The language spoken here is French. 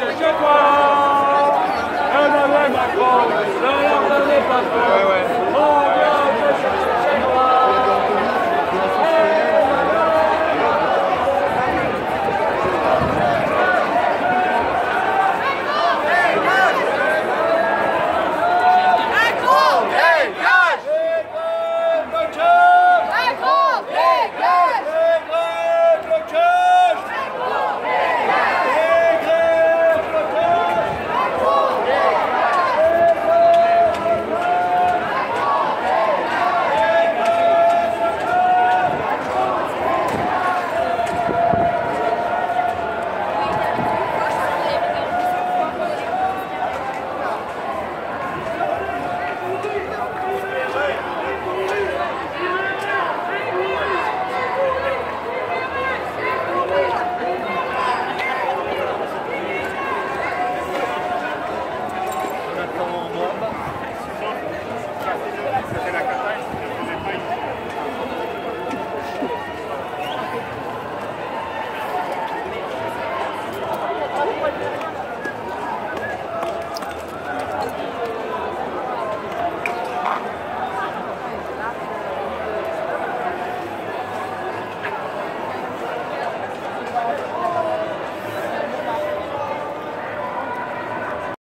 Je crois, je Macron, ne leur.